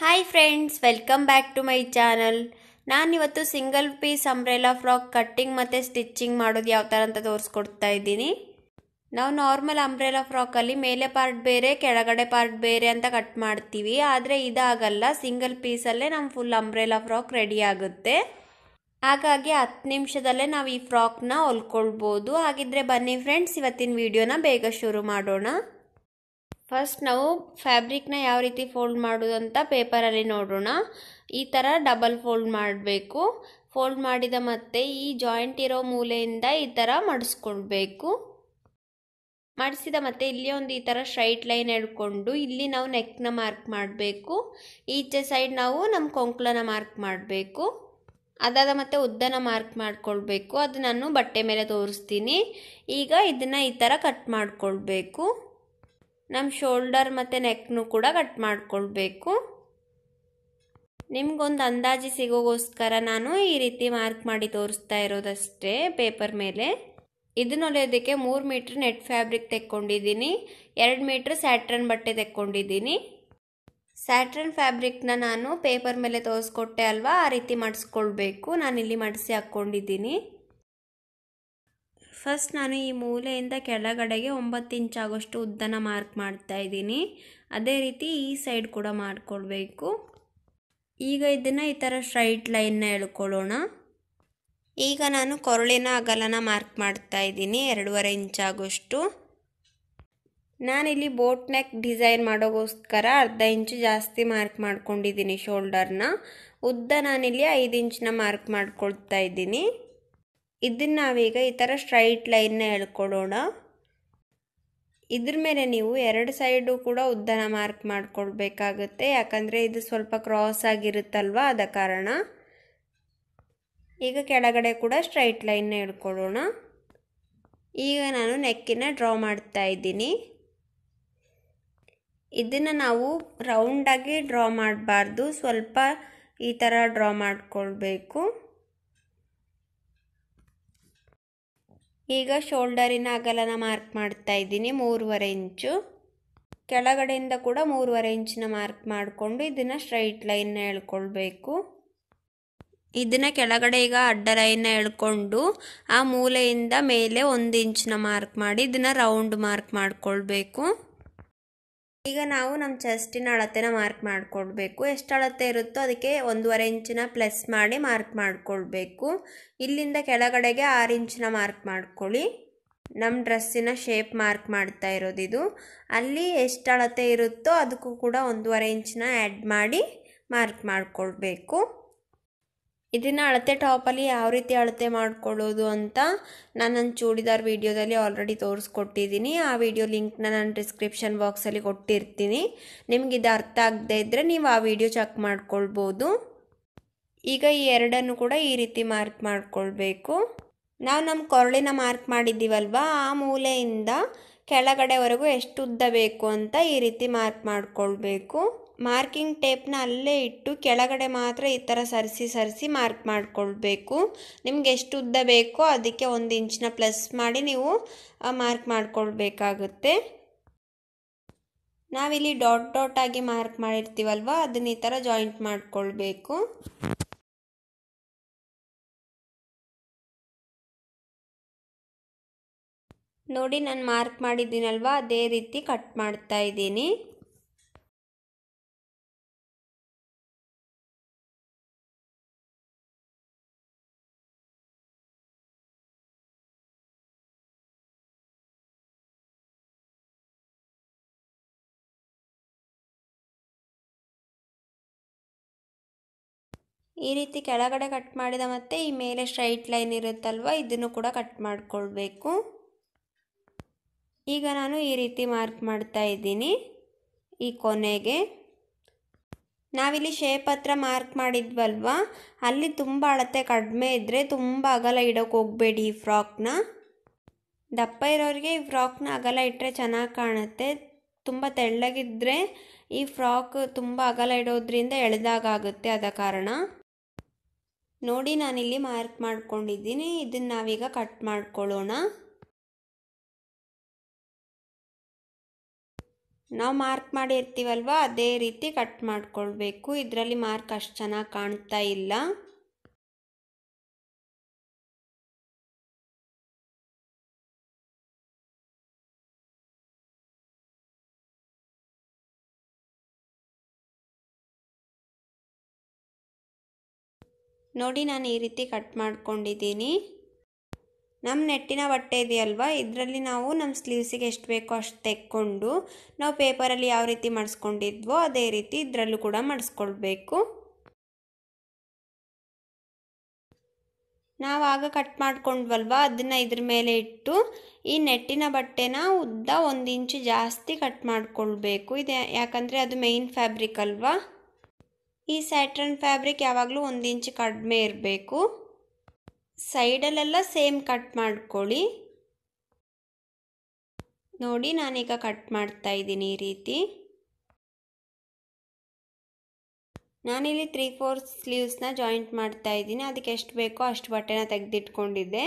Hi friends welcome back to my channel ನಾನಿವತ್ತು single piece umbrella frock cutting ಮತ್ತು stitching ಮಾಡೋದು ಯಾವ ಥರ ಅಂತ ತೋರಿಸ್ಕೊಡ್ತಾ ಇದ್ದೀನಿ. ನಾವು ನಾರ್ಮಲ್ ಅಂಬ್ರೆಲಾ ಫ್ರಾಕಲ್ಲಿ ಮೇಲೆ ಪಾರ್ಟ್ ಬೇರೆ, ಕೆಳಗಡೆ ಪಾರ್ಟ್ ಬೇರೆ ಅಂತ ಕಟ್ ಮಾಡ್ತೀವಿ. ಆದರೆ ಇದಾಗಲ್ಲ ಸಿಂಗಲ್ ಪೀಸಲ್ಲೇ ನಮ್ಮ ಫುಲ್ ಅಂಬ್ರೆಲಾ ಫ್ರಾಕ್ ರೆಡಿ ಆಗುತ್ತೆ. ಹಾಗಾಗಿ ಹತ್ತು ನಿಮಿಷದಲ್ಲೇ ನಾವು ಈ ಫ್ರಾಕ್ನ ಹೊಲ್ಕೊಳ್ಬೋದು. ಹಾಗಿದ್ರೆ ಬನ್ನಿ ಫ್ರೆಂಡ್ಸ್ ಇವತ್ತಿನ ವಿಡಿಯೋನ ಬೇಗ ಶುರು ಮಾಡೋಣ. ಫಸ್ಟ್ ನಾವು ಫ್ಯಾಬ್ರಿಕ್ನ ಯಾವ ರೀತಿ ಫೋಲ್ಡ್ ಮಾಡೋದು ಅಂತ ಪೇಪರಲ್ಲಿ ನೋಡೋಣ. ಈ ಥರ ಡಬಲ್ ಫೋಲ್ಡ್ ಮಾಡಬೇಕು. ಫೋಲ್ಡ್ ಮಾಡಿದ ಮತ್ತೆ ಈ ಜಾಯಿಂಟ್ ಇರೋ ಮೂಲೆಯಿಂದ ಈ ಥರ ಮಡಿಸ್ಕೊಳ್ಬೇಕು. ಮಡಿಸಿದ ಮತ್ತೆ ಇಲ್ಲಿ ಒಂದು ಈ ಥರ ಸ್ಟ್ರೈಟ್ ಲೈನ್ ಹಿಡ್ಕೊಂಡು ಇಲ್ಲಿ ನಾವು ನೆಕ್ನ ಮಾರ್ಕ್ ಮಾಡಬೇಕು. ಈಚೆ ಸೈಡ್ ನಾವು ನಮ್ಮ ಕೊಂಕ್ಲನ ಮಾರ್ಕ್ ಮಾಡಬೇಕು. ಅದಾದ ಮತ್ತೆ ಉದ್ದನ ಮಾರ್ಕ್ ಮಾಡ್ಕೊಳ್ಬೇಕು. ಅದು ನಾನು ಬಟ್ಟೆ ಮೇಲೆ ತೋರಿಸ್ತೀನಿ. ಈಗ ಇದನ್ನು ಈ ಥರ ಕಟ್ ಮಾಡ್ಕೊಳ್ಬೇಕು. ನಮ್ಮ ಶೋಲ್ಡರ್ ಮತ್ತು ನೆಕ್ನು ಕೂಡ ಕಟ್ ಮಾಡಿಕೊಳ್ಬೇಕು. ನಿಮ್ಗೊಂದು ಅಂದಾಜು ಸಿಗೋಗೋಸ್ಕರ ನಾನು ಈ ರೀತಿ ಮಾರ್ಕ್ ಮಾಡಿ ತೋರಿಸ್ತಾ ಇರೋದಷ್ಟೇ ಪೇಪರ್ ಮೇಲೆ. ಇದನ್ನ ಹೊಲಿಯೋದಕ್ಕೆ ಮೂರು ಮೀಟ್ರ್ ನೆಟ್ ಫ್ಯಾಬ್ರಿಕ್ ತೆಕ್ಕೊಂಡಿದ್ದೀನಿ, ಎರಡು ಮೀಟ್ರ್ ಸ್ಯಾಟ್ರನ್ ಬಟ್ಟೆ ತೆಕ್ಕೊಂಡಿದ್ದೀನಿ. ಸ್ಯಾಟ್ರನ್ ಫ್ಯಾಬ್ರಿಕ್ನ ನಾನು ಪೇಪರ್ ಮೇಲೆ ತೋರಿಸ್ಕೊಟ್ಟೆ ಅಲ್ವಾ, ಆ ರೀತಿ ಮಾಡಿಸ್ಕೊಳ್ಬೇಕು. ಇಲ್ಲಿ ಮಡಿಸಿ ಹಾಕ್ಕೊಂಡಿದ್ದೀನಿ. ಫಸ್ಟ್ ನಾನು ಈ ಮೂಲೆಯಿಂದ ಕೆಳಗಡೆಗೆ ಒಂಬತ್ತು ಇಂಚ್ ಆಗೋಷ್ಟು ಉದ್ದನ ಮಾರ್ಕ್ ಮಾಡ್ತಾ ಇದ್ದೀನಿ. ಅದೇ ರೀತಿ ಈ ಸೈಡ್ ಕೂಡ ಮಾಡಿಕೊಳ್ಬೇಕು. ಈಗ ಇದನ್ನು ಈ ಥರ ಸ್ಟ್ರೈಟ್ ಲೈನ್ನ ಎಳ್ಕೊಳ್ಳೋಣ. ಈಗ ನಾನು ಕೊರಳಿನ ಅಗಲನ ಮಾರ್ಕ್ ಮಾಡ್ತಾ ಇದ್ದೀನಿ, ಎರಡೂವರೆ ಇಂಚ್ ಆಗೋಷ್ಟು. ನಾನಿಲ್ಲಿ ಬೋಟ್ ನೆಕ್ ಡಿಸೈನ್ ಮಾಡೋಗೋಸ್ಕರ ಅರ್ಧ ಇಂಚು ಜಾಸ್ತಿ ಮಾರ್ಕ್ ಮಾಡ್ಕೊಂಡಿದ್ದೀನಿ ಶೋಲ್ಡರ್ನ ಉದ್ದ ನಾನಿಲ್ಲಿ ಐದು ಇಂಚನ್ನ ಮಾರ್ಕ್ ಮಾಡ್ಕೊಳ್ತಾ ಇದ್ದೀನಿ. ಇದನ್ನು ನಾವೀಗ ಈ ಥರ ಸ್ಟ್ರೈಟ್ ಲೈನ್ನ ಎಳ್ಕೊಳ್ಳೋಣ ಇದ್ರ ಮೇಲೆ ನೀವು ಎರಡು ಸೈಡು ಕೂಡ ಉದ್ದನ ಮಾರ್ಕ್ ಮಾಡ್ಕೊಳ್ಬೇಕಾಗುತ್ತೆ. ಯಾಕಂದರೆ ಇದು ಸ್ವಲ್ಪ ಕ್ರಾಸ್ ಆಗಿರುತ್ತಲ್ವ ಆದ ಕಾರಣ. ಈಗ ಕೆಳಗಡೆ ಕೂಡ ಸ್ಟ್ರೈಟ್ ಲೈನ್ನ ಎಳ್ಕೊಳ್ಳೋಣ ಈಗ ನಾನು ನೆಕ್ಕಿನ ಡ್ರಾ ಮಾಡ್ತಾ ಇದ್ದೀನಿ. ಇದನ್ನು ನಾವು ರೌಂಡಾಗಿ ಡ್ರಾ ಮಾಡಬಾರ್ದು. ಸ್ವಲ್ಪ ಈ ಥರ ಡ್ರಾ ಮಾಡಿಕೊಳ್ಬೇಕು. ಈಗ ಶೋಲ್ಡರಿನ ಅಗಲನ ಮಾರ್ಕ್ ಮಾಡ್ತಾ ಇದ್ದೀನಿ, ಮೂರುವರೆ ಇಂಚು. ಕೆಳಗಡೆಯಿಂದ ಕೂಡ ಮೂರುವರೆ ಇಂಚಿನ ಮಾರ್ಕ್ ಮಾಡಿಕೊಂಡು ಇದನ್ನು ಸ್ಟ್ರೈಟ್ ಲೈನ್ನ ಎಳ್ಕೊಳ್ಬೇಕು. ಇದನ್ನು ಕೆಳಗಡೆ ಈಗ ಅಡ್ಡ ಲೈನ್ನ ಎಳ್ಕೊಂಡು ಆ ಮೂಲೆಯಿಂದ ಮೇಲೆ ಒಂದು ಇಂಚಿನ ಮಾರ್ಕ್ ಮಾಡಿ ಇದನ್ನು ರೌಂಡ್ ಮಾರ್ಕ್ ಮಾಡಿಕೊಳ್ಬೇಕು. ಈಗ ನಾವು ನಮ್ಮ ಚೆಸ್ಟಿನ ಅಳತೆನ ಮಾರ್ಕ್ ಮಾಡಿಕೊಳ್ಬೇಕು ಎಷ್ಟು ಅಳತೆ ಇರುತ್ತೋ ಅದಕ್ಕೆ ಒಂದೂವರೆ ಇಂಚಿನ ಪ್ಲಸ್ ಮಾಡಿ ಮಾರ್ಕ್ ಮಾಡಿಕೊಳ್ಬೇಕು. ಇಲ್ಲಿಂದ ಕೆಳಗಡೆಗೆ ಆರು ಇಂಚಿನ ಮಾರ್ಕ್ ಮಾಡ್ಕೊಳ್ಳಿ. ನಮ್ಮ ಡ್ರೆಸ್ಸಿನ ಶೇಪ್ ಮಾರ್ಕ್ ಮಾಡ್ತಾ ಇರೋದಿದು ಅಲ್ಲಿ ಎಷ್ಟು ಅಳತೆ ಇರುತ್ತೋ ಅದಕ್ಕೂ ಕೂಡ ಒಂದೂವರೆ ಇಂಚಿನ ಆ್ಯಡ್ ಮಾಡಿ ಮಾರ್ಕ್ ಮಾಡಿಕೊಳ್ಬೇಕು. ಇದನ್ನು ಅಳತೆ ಟಾಪಲ್ಲಿ ಯಾವ ರೀತಿ ಅಳತೆ ಮಾಡ್ಕೊಳ್ಳೋದು ಅಂತ ನಾನು ನನ್ನ ಚೂಡಿದಾರ್ ವಿಡಿಯೋದಲ್ಲಿ ಆಲ್ರೆಡಿ ತೋರಿಸ್ಕೊಟ್ಟಿದ್ದೀನಿ ಆ ವಿಡಿಯೋ ಲಿಂಕ್ನ ನಾನು ಡಿಸ್ಕ್ರಿಪ್ಷನ್ ಬಾಕ್ಸಲ್ಲಿ ಕೊಟ್ಟಿರ್ತೀನಿ. ನಿಮ್ಗೆ ಇದು ಅರ್ಥ ಆಗದೇ ಇದ್ದರೆ ನೀವು ಆ ವಿಡಿಯೋ ಚೆಕ್ ಮಾಡ್ಕೊಳ್ಬೋದು. ಈಗ ಈ ಎರಡನ್ನು ಕೂಡ ಈ ರೀತಿ ಮಾರ್ಕ್ ಮಾಡಿಕೊಳ್ಬೇಕು. ನಾವು ನಮ್ಮ ಕೊರಳಿನ ಮಾರ್ಕ್ ಮಾಡಿದ್ದೀವಲ್ವ? ಆ ಮೂಲೆಯಿಂದ ಕೆಳಗಡೆವರೆಗೂ ಎಷ್ಟು ಉದ್ದ ಬೇಕು ಅಂತ ಈ ರೀತಿ ಮಾರ್ಕ್ ಮಾಡ್ಕೊಳ್ಬೇಕು. ಮಾರ್ಕಿಂಗ್ ಟೇಪ್ನ ಅಲ್ಲೇ ಇಟ್ಟು ಕೆಳಗಡೆ ಮಾತ್ರ ಈ ಥರ ಸರಿಸಿ ಸರಿಸಿ ಮಾರ್ಕ್ ಮಾಡಿಕೊಳ್ಬೇಕು. ನಿಮ್ಗೆ ಎಷ್ಟು ಉದ್ದ ಬೇಕೋ ಅದಕ್ಕೆ ಒಂದು ಇಂಚಿನ ಪ್ಲಸ್ ಮಾಡಿ ನೀವು ಮಾರ್ಕ್ ಮಾಡಿಕೊಳ್ಬೇಕಾಗುತ್ತೆ. ನಾವಿಲ್ಲಿ ಡಾಟ್ ಡಾಟ್ ಆಗಿ ಮಾರ್ಕ್ ಮಾಡಿರ್ತೀವಲ್ವ, ಅದನ್ನ ಈ ಥರ ಜಾಯಿಂಟ್ ಮಾಡಿಕೊಳ್ಬೇಕು. ನೋಡಿ, ನಾನು ಮಾರ್ಕ್ ಮಾಡಿದ್ದೀನಲ್ವ, ಅದೇ ರೀತಿ ಕಟ್ ಮಾಡ್ತಾ ಇದ್ದೀನಿ. ಈ ರೀತಿ ಕೆಳಗಡೆ ಕಟ್ ಮಾಡಿದ ಮತ್ತೆ ಈ ಮೇಲೆ ಸ್ಟ್ರೈಟ್ ಲೈನ್ ಇರುತ್ತಲ್ವ? ಇದನ್ನು ಕೂಡ ಕಟ್ ಮಾಡಿಕೊಳ್ಬೇಕು. ಈಗ ನಾನು ಈ ರೀತಿ ಮಾರ್ಕ್ ಮಾಡ್ತಾ ಇದ್ದೀನಿ ಈ ಕೊನೆಗೆ. ನಾವಿಲ್ಲಿ ಶೇಪ್ ಹತ್ರ ಮಾರ್ಕ್ ಮಾಡಿದ್ವಲ್ವ? ಅಲ್ಲಿ ತುಂಬ ಅಳತೆ ಕಡಿಮೆ ಇದ್ದರೆ ತುಂಬ ಅಗಲ ಇಡೋಕೆ ಹೋಗಬೇಡಿ ಈ ಫ್ರಾಕ್ನ ದಪ್ಪ ಇರೋರಿಗೆ ಈ ಫ್ರಾಕ್ನ ಅಗಲ ಇಟ್ಟರೆ ಚೆನ್ನಾಗಿ ಕಾಣುತ್ತೆ. ತುಂಬ ತೆಳ್ಳಗಿದ್ದರೆ ಈ ಫ್ರಾಕ್ ತುಂಬ ಅಗಲ ಇಡೋದ್ರಿಂದ ಎಳೆದಾಗುತ್ತೆ ಆದ ಕಾರಣ. ನೋಡಿ ನಾನಿಲ್ಲಿ ಮಾರ್ಕ್ ಮಾಡ್ಕೊಂಡಿದ್ದೀನಿ. ಇದನ್ನು ನಾವೀಗ ಕಟ್ ಮಾಡ್ಕೊಳ್ಳೋಣ. ನಾವು ಮಾರ್ಕ್ ಮಾಡಿರ್ತೀವಲ್ವ? ಅದೇ ರೀತಿ ಕಟ್ ಮಾಡ್ಕೊಳ್ಬೇಕು. ಇದರಲ್ಲಿ ಮಾರ್ಕ್ ಅಷ್ಟು ಚೆನ್ನಾಗಿ ಕಾಣ್ತಾ ಇಲ್ಲ. ನೋಡಿ ನಾನು ಈ ರೀತಿ ಕಟ್ ಮಾಡ್ಕೊಂಡಿದ್ದೀನಿ. ನಮ್ಮ ನೆಟ್ಟಿನ ಬಟ್ಟೆ ಇದೆಯಲ್ವ? ಇದರಲ್ಲಿ ನಾವು ನಮ್ಮ ಸ್ಲೀವ್ಸಿಗೆ ಎಷ್ಟು ಬೇಕೋ ಅಷ್ಟು ತೆಕ್ಕೊಂಡು ನಾವು ಪೇಪರಲ್ಲಿ ಯಾವ ರೀತಿ ಮಾಡಿಸ್ಕೊಂಡಿದ್ವೋ ಅದೇ ರೀತಿ ಇದರಲ್ಲೂ ಕೂಡ ಮಾಡಿಸ್ಕೊಳ್ಬೇಕು. ನಾವು ಆಗ ಕಟ್ ಮಾಡ್ಕೊಂಡ್ವಲ್ವ? ಅದನ್ನು ಇದ್ರ ಮೇಲೆ ಇಟ್ಟು ಈ ನೆಟ್ಟಿನ ಬಟ್ಟೆನ ಉದ್ದ ಒಂದು ಇಂಚು ಜಾಸ್ತಿ ಕಟ್ ಮಾಡಿಕೊಳ್ಬೇಕು. ಇದು ಯಾಕಂದರೆ ಅದು ಮೇಯ್ನ್ ಫ್ಯಾಬ್ರಿಕ್ ಅಲ್ವಾ? ಈ ಸ್ಯಾಟ್ರನ್ ಫ್ಯಾಬ್ರಿಕ್ ಯಾವಾಗಲೂ ಒಂದು ಇಂಚ್ ಕಡಿಮೆ ಇರಬೇಕು. ಸೈಡಲ್ಲೆಲ್ಲ ಸೇಮ್ ಕಟ್ ಮಾಡ್ಕೊಳ್ಳಿ. ನೋಡಿ, ನಾನೀಗ ಕಟ್ ಮಾಡ್ತಾ ಇದ್ದೀನಿ ಈ ರೀತಿ. ನಾನಿಲ್ಲಿ ತ್ರೀ ಫೋರ್ ಸ್ಲೀವ್ಸ್ನ ಜಾಯಿಂಟ್ ಮಾಡ್ತಾ ಇದ್ದೀನಿ. ಅದಕ್ಕೆ ಎಷ್ಟು ಬೇಕೋ ಅಷ್ಟು ಬಟ್ಟೆನ ತೆಗೆದಿಟ್ಕೊಂಡಿದ್ದೆ.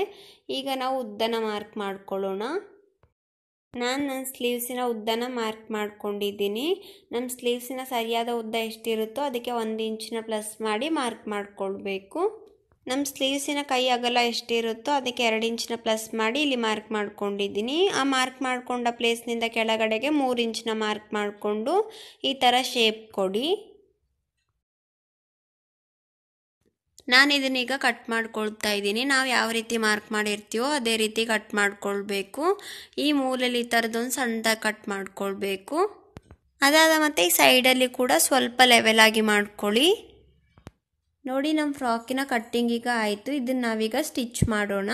ಈಗ ನಾವು ಉದ್ದನ ಮಾರ್ಕ್ ಮಾಡ್ಕೊಳ್ಳೋಣ. ನಾನು ನನ್ನ ಸ್ಲೀವ್ಸಿನ ಉದ್ದನ ಮಾರ್ಕ್ ಮಾಡ್ಕೊಂಡಿದ್ದೀನಿ. ನಮ್ಮ ಸ್ಲೀವ್ಸಿನ ಸರಿಯಾದ ಉದ್ದ ಎಷ್ಟಿರುತ್ತೋ ಅದಕ್ಕೆ ಒಂದು ಇಂಚಿನ ಪ್ಲಸ್ ಮಾಡಿ ಮಾರ್ಕ್ ಮಾಡಿಕೊಳ್ಬೇಕು. ನಮ್ಮ ಸ್ಲೀವ್ಸಿನ ಕೈ ಅಗಲ ಎಷ್ಟಿರುತ್ತೋ ಅದಕ್ಕೆ ಎರಡು ಇಂಚಿನ ಪ್ಲಸ್ ಮಾಡಿ ಇಲ್ಲಿ ಮಾರ್ಕ್ ಮಾಡ್ಕೊಂಡಿದ್ದೀನಿ. ಆ ಮಾರ್ಕ್ ಮಾಡಿಕೊಂಡ ಪ್ಲೇಸ್ನಿಂದ ಕೆಳಗಡೆಗೆ ಮೂರು ಇಂಚಿನ ಮಾರ್ಕ್ ಮಾಡಿಕೊಂಡು ಈ ಥರ ಶೇಪ್ ಕೊಡಿ. ನಾನು ಇದನ್ನೀಗ ಕಟ್ ಮಾಡ್ಕೊಳ್ತಾ ಇದ್ದೀನಿ. ನಾವು ಯಾವ ರೀತಿ ಮಾರ್ಕ್ ಮಾಡಿರ್ತೀವೋ ಅದೇ ರೀತಿ ಕಟ್ ಮಾಡ್ಕೊಳ್ಬೇಕು. ಈ ಮೂಲೆಯಲ್ಲಿ ಈ ಥರದೊಂದು ಸಣ್ಣದಾಗಿ ಕಟ್ ಮಾಡ್ಕೊಳ್ಬೇಕು. ಅದಾದ ಮತ್ತು ಈ ಸೈಡಲ್ಲಿ ಕೂಡ ಸ್ವಲ್ಪ ಲೆವೆಲಾಗಿ ಮಾಡ್ಕೊಳ್ಳಿ. ನೋಡಿ ನಮ್ಮ ಫ್ರಾಕಿನ ಕಟ್ಟಿಂಗ್ ಈಗ ಆಯಿತು. ಇದನ್ನು ನಾವೀಗ ಸ್ಟಿಚ್ ಮಾಡೋಣ.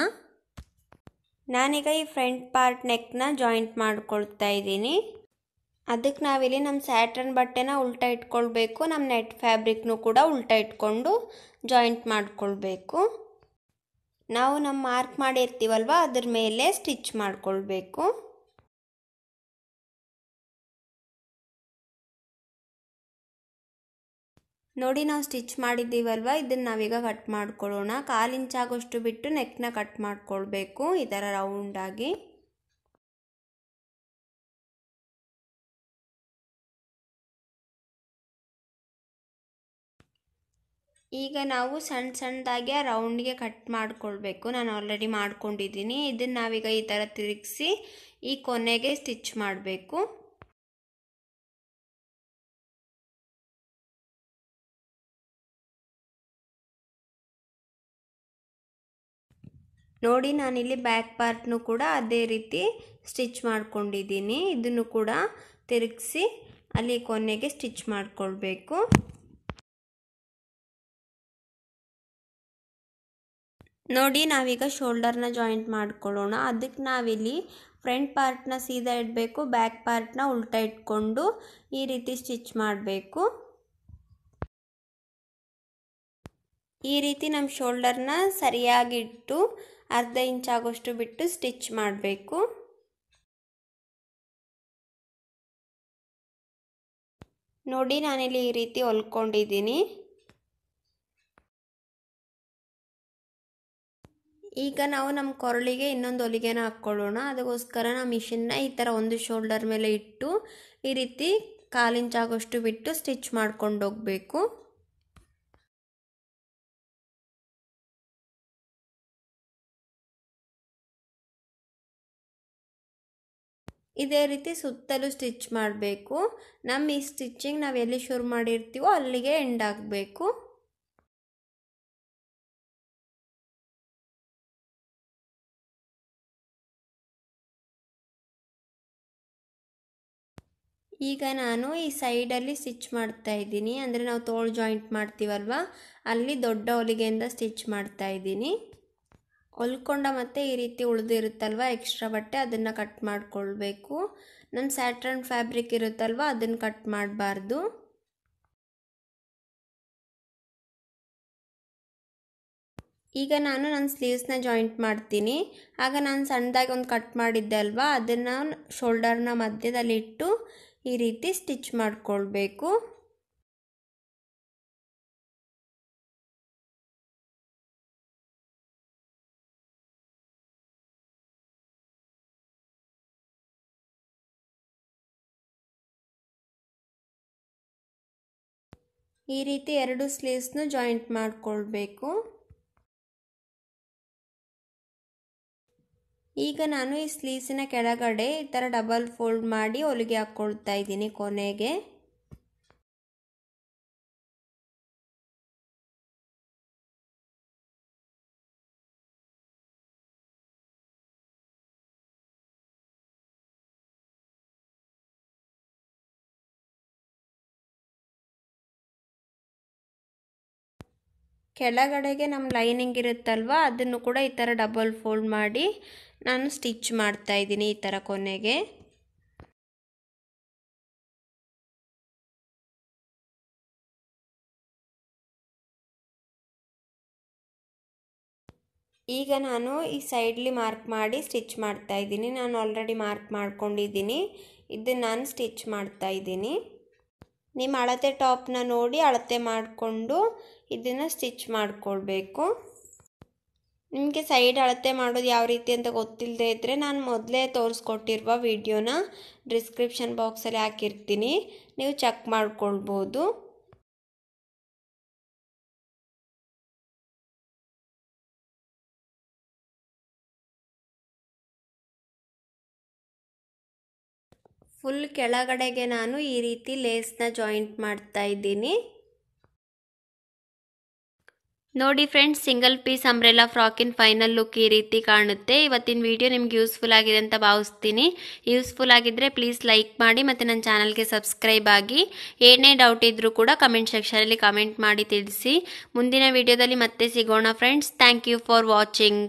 ನಾನೀಗ ಈ ಫ್ರಂಟ್ ಪಾರ್ಟ್ ನೆಕ್ನ ಜಾಯಿಂಟ್ ಮಾಡ್ಕೊಳ್ತಾ ಇದ್ದೀನಿ. ಅದಕ್ಕೆ ನಾವಿಲ್ಲಿ ನಮ್ಮ ಸ್ಯಾಟ್ರನ್ ಬಟ್ಟೆನ ಉಲ್ಟಾ ಇಟ್ಕೊಳ್ಬೇಕು. ನಮ್ಮ ನೆಟ್ ಫ್ಯಾಬ್ರಿಕ್ನು ಕೂಡ ಉಲ್ಟಾ ಇಟ್ಕೊಂಡು ಜಾಯಿಂಟ್ ಮಾಡಿಕೊಳ್ಬೇಕು. ನಾವು ನಮ್ಮ ಮಾರ್ಕ್ ಮಾಡಿರ್ತೀವಲ್ವ, ಅದ್ರ ಮೇಲೆ ಸ್ಟಿಚ್ ಮಾಡಿಕೊಳ್ಬೇಕು. ನೋಡಿ ನಾವು ಸ್ಟಿಚ್ ಮಾಡಿದ್ದೀವಲ್ವ, ಇದನ್ನು ನಾವೀಗ ಕಟ್ ಮಾಡ್ಕೊಳ್ಳೋಣ. ಕಾಲು ಇಂಚಾಗೋಷ್ಟು ಬಿಟ್ಟು ನೆಕ್ನ ಕಟ್ ಮಾಡ್ಕೊಳ್ಬೇಕು, ಈ ಥರ ರೌಂಡಾಗಿ ಈಗ ನಾವು ಸಣ್ಣ ಸಣ್ಣದಾಗಿ ರೌಂಡ್ಗೆ ಕಟ್ ಮಾಡಿಕೊಳ್ಬೇಕು. ನಾನು ಆಲ್ರೆಡಿ ಮಾಡ್ಕೊಂಡಿದ್ದೀನಿ. ಇದನ್ನು ನಾವೀಗ ಈ ಥರ ತಿರುಗಿಸಿ ಈ ಕೊನೆಗೆ ಸ್ಟಿಚ್ ಮಾಡಬೇಕು. ನೋಡಿ, ನಾನಿಲ್ಲಿ ಬ್ಯಾಕ್ ಪಾರ್ಟ್ನು ಕೂಡ ಅದೇ ರೀತಿ ಸ್ಟಿಚ್ ಮಾಡ್ಕೊಂಡಿದ್ದೀನಿ. ಇದನ್ನು ಕೂಡ ತಿರುಗಿಸಿ ಅಲ್ಲಿ ಕೊನೆಗೆ ಸ್ಟಿಚ್ ಮಾಡಿಕೊಳ್ಬೇಕು. ನೋಡಿ, ನಾವೀಗ ಶೋಲ್ಡರ್ನ ಜಾಯಿಂಟ್ ಮಾಡ್ಕೊಳ್ಳೋಣ. ಅದಕ್ಕೆ ನಾವಿಲ್ಲಿ ಫ್ರಂಟ್ ಪಾರ್ಟ್ನ ಸೀದಾ ಇಡಬೇಕು, ಬ್ಯಾಕ್ ಪಾರ್ಟ್ನ ಉಲ್ಟಾ ಇಟ್ಕೊಂಡು ಈ ರೀತಿ ಸ್ಟಿಚ್ ಮಾಡಬೇಕು. ಈ ರೀತಿ ನಮ್ಮ ಶೋಲ್ಡರ್ನ ಸರಿಯಾಗಿಟ್ಟು ಅರ್ಧ ಇಂಚ್ ಆಗೋಷ್ಟು ಬಿಟ್ಟು ಸ್ಟಿಚ್ ಮಾಡಬೇಕು. ನೋಡಿ, ನಾನಿಲ್ಲಿ ಈ ರೀತಿ ಹೊಲ್ಕೊಂಡಿದ್ದೀನಿ. ಈಗ ನಾವು ನಮ್ಮ ಕೊರಳಿಗೆ ಇನ್ನೊಂದು ಹೊಲಿಗೆನ ಹಾಕ್ಕೊಳ್ಳೋಣ. ಅದಕ್ಕೋಸ್ಕರ ನಾವು ಮಿಷಿನ್ನ ಈ ಥರ ಒಂದು ಶೋಲ್ಡರ್ ಮೇಲೆ ಇಟ್ಟು ಈ ರೀತಿ ಕಾಲಿಂಚಾಗೋಷ್ಟು ಬಿಟ್ಟು ಸ್ಟಿಚ್ ಮಾಡ್ಕೊಂಡು ಹೋಗಬೇಕು. ಇದೇ ರೀತಿ ಸುತ್ತಲೂ ಸ್ಟಿಚ್ ಮಾಡಬೇಕು. ನಮ್ಮ ಈ ಸ್ಟಿಚ್ಚಿಂಗ್ ನಾವು ಎಲ್ಲಿ ಶುರು ಮಾಡಿರ್ತೀವೋ ಅಲ್ಲಿಗೆ ಎಂಡ್ ಆಗಬೇಕು. ಈಗ ನಾನು ಈ ಸೈಡಲ್ಲಿ ಸ್ಟಿಚ್ ಮಾಡ್ತಾ ಇದ್ದೀನಿ. ಅಂದರೆ ನಾವು ತೋಳು ಜಾಯಿಂಟ್ ಮಾಡ್ತೀವಲ್ವ? ಅಲ್ಲಿ ದೊಡ್ಡ ಹೊಲಿಗೆಯಿಂದ ಸ್ಟಿಚ್ ಮಾಡ್ತಾ ಇದ್ದೀನಿ. ಹೊಲ್ಕೊಂಡ ಮತ್ತೆ ಈ ರೀತಿ ಉಳಿದಿರುತ್ತಲ್ವ? ಎಕ್ಸ್ಟ್ರಾ ಬಟ್ಟೆ ಅದನ್ನು ಕಟ್ ಮಾಡಿಕೊಳ್ಬೇಕು. ನನ್ನ ಸ್ಯಾಟ್ರನ್ ಫ್ಯಾಬ್ರಿಕ್ ಇರುತ್ತಲ್ವ? ಅದನ್ನು ಕಟ್ ಮಾಡಬಾರ್ದು. ಈಗ ನಾನು ನನ್ನ ಸ್ಲೀವ್ಸ್ನ ಜಾಯಿಂಟ್ ಮಾಡ್ತೀನಿ. ಆಗ ನಾನು ಸಣ್ಣದಾಗಿ ಒಂದು ಕಟ್ ಮಾಡಿದ್ದೆ ಅಲ್ವಾ? ಅದನ್ನು ಶೋಲ್ಡರ್ನ ಮಧ್ಯದಲ್ಲಿ ಇಟ್ಟು ಈ ರೀತಿ ಸ್ಟಿಚ್ ಮಾಡಿಕೊಳ್ಬೇಕು. ಈ ರೀತಿ ಎರಡು ಸ್ಲೀವ್ಸ್ನು ಜಾಯಿಂಟ್ ಮಾಡಿಕೊಳ್ಬೇಕು. ಈಗ ನಾನು ಈ ಸ್ಲೀವ್ಸಿನ ಕೆಳಗಡೆ ಈ ಥರ ಡಬಲ್ ಫೋಲ್ಡ್ ಮಾಡಿ ಹೊಲಿಗೆ ಹಾಕ್ಕೊಳ್ತಾ ಇದ್ದೀನಿ ಕೊನೆಗೆ. ಕೆಳಗಡೆಗೆ ನಮ್ಮ ಲೈನಿಂಗ್ ಇರುತ್ತಲ್ವ, ಅದನ್ನು ಕೂಡ ಈ ಥರ ಡಬಲ್ ಫೋಲ್ಡ್ ಮಾಡಿ ನಾನು ಸ್ಟಿಚ್ ಮಾಡ್ತಾ ಇದ್ದೀನಿ ಈ ಥರ ಕೊನೆಗೆ. ಈಗ ನಾನು ಈ ಸೈಡ್ಲಿ ಮಾರ್ಕ್ ಮಾಡಿ ಸ್ಟಿಚ್ ಮಾಡ್ತಾ ಇದ್ದೀನಿ. ನಾನು ಆಲ್ರೆಡಿ ಮಾರ್ಕ್ ಮಾಡ್ಕೊಂಡಿದ್ದೀನಿ. ಇದನ್ನು ನಾನು ಸ್ಟಿಚ್ ಮಾಡ್ತಾ ಇದ್ದೀನಿ. ನಿಮ್ಮ ಅಳತೆ ಟಾಪ್ನ ನೋಡಿ ಅಳತೆ ಮಾಡಿಕೊಂಡು ಇದನ್ನು ಸ್ಟಿಚ್ ಮಾಡಿಕೊಳ್ಬೇಕು. ನಿಮಗೆ ಸೈಡ್ ಅಳತೆ ಮಾಡೋದು ಯಾವ ರೀತಿ ಅಂತ ಗೊತ್ತಿಲ್ಲದೆ ಇದ್ದರೆ ನಾನು ಮೊದಲೇ ತೋರಿಸ್ಕೊಟ್ಟಿರುವ ವಿಡಿಯೋನ ಡಿಸ್ಕ್ರಿಪ್ಷನ್ ಬಾಕ್ಸಲ್ಲಿ ಹಾಕಿರ್ತೀನಿ. ನೀವು ಚೆಕ್ ಮಾಡ್ಕೊಳ್ಬೋದು. ಫುಲ್ ಕೆಳಗಡೆಗೆ ನಾನು ಈ ರೀತಿ ಲೇಸ್ನ ಜಾಯಿಂಟ್ ಮಾಡ್ತಾ ಇದ್ದೀನಿ. ನೋಡಿ ಫ್ರೆಂಡ್ಸ್ ಸಿಂಗಲ್ ಪೀಸ್ ಅಂಬ್ರೆಲಾ ಫ್ರಾಕಿನ ಫೈನಲ್ ಲುಕ್ ಈ ರೀತಿ ಕಾಣುತ್ತೆ. ಇವತ್ತಿನ ವಿಡಿಯೋ ನಿಮ್ಗೆ ಯೂಸ್ಫುಲ್ ಆಗಿದೆ ಅಂತ ಭಾವಿಸ್ತೀನಿ. ಯೂಸ್ಫುಲ್ ಆಗಿದ್ದರೆ ಪ್ಲೀಸ್ ಲೈಕ್ ಮಾಡಿ ಮತ್ತು ನನ್ನ ಚಾನಲ್ಗೆ ಸಬ್ಸ್ಕ್ರೈಬ್ ಆಗಿ. ಏನೇ ಡೌಟ್ ಇದ್ದರೂ ಕೂಡ ಕಮೆಂಟ್ ಸೆಕ್ಷನಲ್ಲಿ ಕಮೆಂಟ್ ಮಾಡಿ ತಿಳಿಸಿ. ಮುಂದಿನ ವಿಡಿಯೋದಲ್ಲಿ ಮತ್ತೆ ಸಿಗೋಣ friends thank you for watching